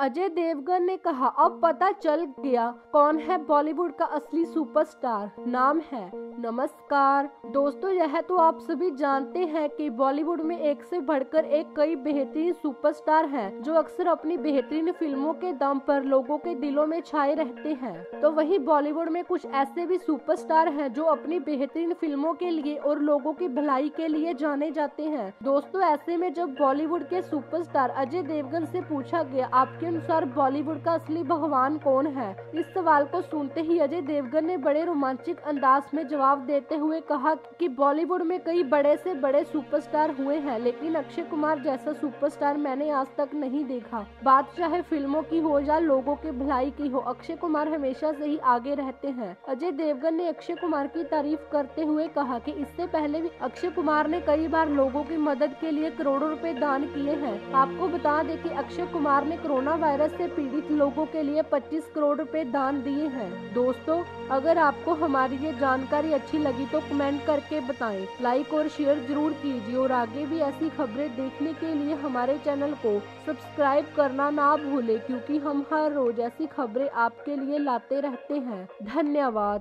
अजय देवगन ने कहा अब पता चल गया कौन है बॉलीवुड का असली सुपरस्टार। नाम है नमस्कार। दोस्तों यह तो आप सभी जानते हैं कि बॉलीवुड में एक से बढ़कर एक कई बेहतरीन सुपरस्टार हैं जो अक्सर अपनी बेहतरीन फ़िल्मों के दम पर लोगों के दिलों में छाए रहते हैं। तो वही बॉलीवुड में कुछ ऐसे भी सुपरस्टार हैं जो अपनी बेहतरीन फ़िल्मों के लिए और लोगों की भलाई के लिए जाने जाते हैं। दोस्तों ऐसे में जब बॉलीवुड के सुपरस्टार अजय देवगन से पूछा गया आपके अनुसार बॉलीवुड का असली भगवान कौन है? इस सवाल को सुनते ही अजय देवगन ने बड़े रोमांचक अंदाज में जवाब देते हुए कहा कि बॉलीवुड में कई बड़े से बड़े सुपरस्टार हुए हैं, लेकिन अक्षय कुमार जैसा सुपरस्टार मैंने आज तक नहीं देखा। बात चाहे फ़िल्मों की हो या लोगों की भलाई की हो, अक्षय कुमार हमेशा से ही आगे रहते हैं। अजय देवगन ने अक्षय कुमार की तारीफ़ करते हुए कहा कि इससे पहले भी अक्षय कुमार ने कई बार लोगों की मदद के लिए करोड़ों रुपए दान किए हैं। आपको बता दें कि अक्षय कुमार ने कोरोना वायरस से पीड़ित लोगों के लिए 25 करोड़ रुपए दान दिए हैं। दोस्तों, अगर आपको हमारी ये जानकारी अच्छी लगी तो कमेंट करके बताएँ। लाइक और शेयर ज़रूर कीजिए और आगे भी ऐसी खबरें देखने के लिए हमारे चैनल को सब्सक्राइब करना ना भूले, क्यूँकी हम हर रोज ऐसी खबरें आपके लिए लाते रहते हैं। धन्यवाद।